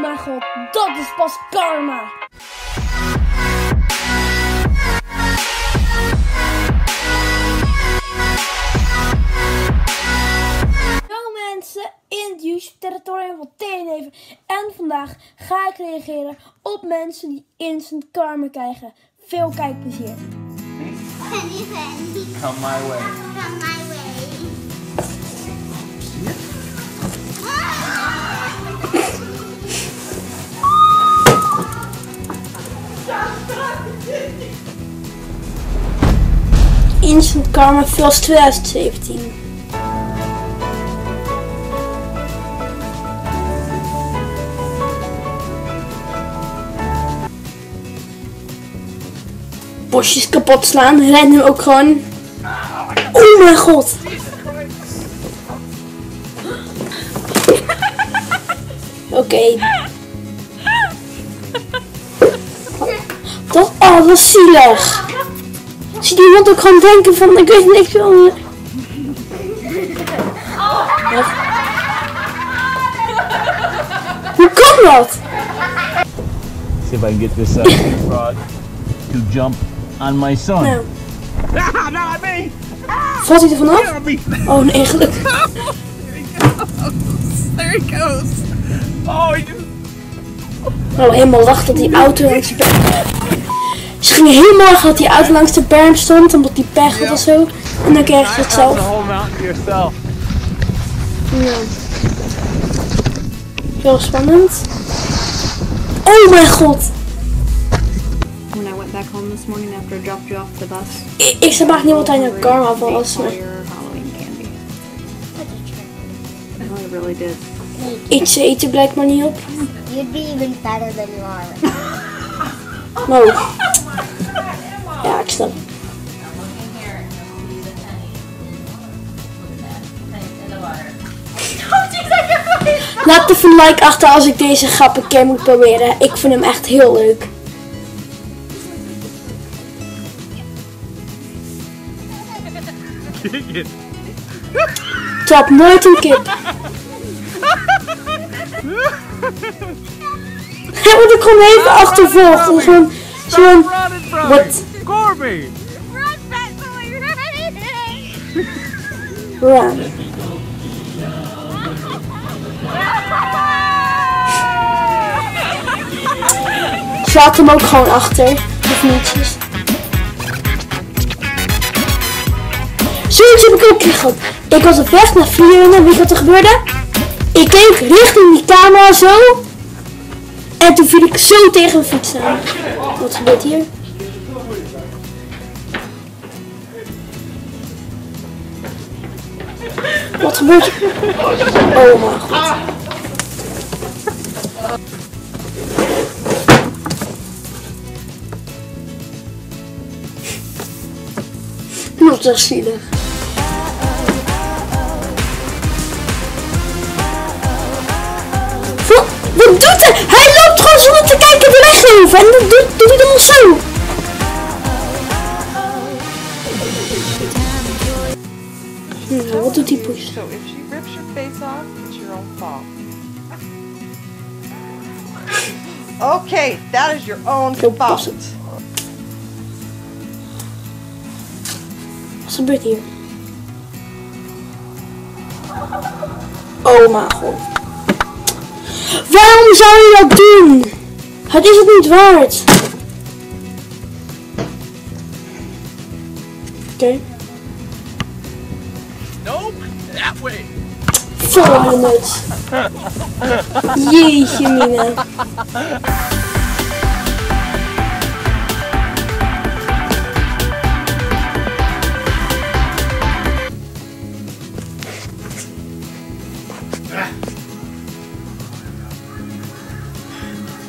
Oh mijn god, dat is pas karma. Hallo mensen in het YouTube-territorium van Teeneven. En vandaag ga ik reageren op mensen die instant karma krijgen. Veel kijkplezier. Come my way. Instant karma Fills 2017. Bosjes kapot slaan, ren hem ook gewoon. Oh mijn god! Oké. Dat, oh, dat is zielig. Zie die hond ook gewoon denken van, ik weet niks van... Wat? Hoe kan dat? See if I can get this uh, frog to jump on my son. Nou, Ah, me! valt hij er vanaf? Oh nee, gelukkig. There he goes. Oh, he just... Nou, helemaal lachen dat die auto langs de berm... Ze gingen helemaal lachen dat die auto langs de berm stond, omdat die pech had of zo. En dan kreeg ze het zelf. Ja. Heel spannend. Oh mijn god! When I went back home this morning after I dropped you off the bus. Ik, ik snap eigenlijk niet wat hij naar karma was. Maar all your Halloween candy. No, I really did. iets eet je blijkbaar niet op. You'd be even fatter than you are. Ja, ik snap. Laat even een like achter als ik deze grap een keer moet proberen. Ik vind hem echt heel leuk. Trap nooit een kip. Hij wordt ook gewoon even achtervolgd. En Gewoon, gewoon, me! Corby! Run. Slaat hem ook gewoon achter. Of nietjes. Zoiets heb ik ook gehad. Ik was op weg naar Vlieren en weet je wat er gebeurde? Ik keek richting die camera zo. En toen viel ik zo tegen mijn fiets aan. Wat gebeurt hier? Wat gebeurt? Oh mijn god. Is zielig. Wat, wat doet hij? Hij loopt gewoon zonder te kijken de weg over. En dat doet, doet hij dan zo. Nou, wat doet die poes? So if she rips your face off, it's your own fault. Okay, that is your own fault. het. Wat gebeurt hier? Oh mijn god. Waarom zou je dat doen? Het is het niet waard. Oké. Nope! That way! Volle nuts. Jeetje mina.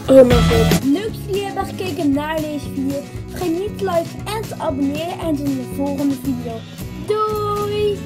Oh. Leuk dat jullie hebben gekeken naar deze video. Vergeet niet te liken en te abonneren. En tot de volgende video. Doei!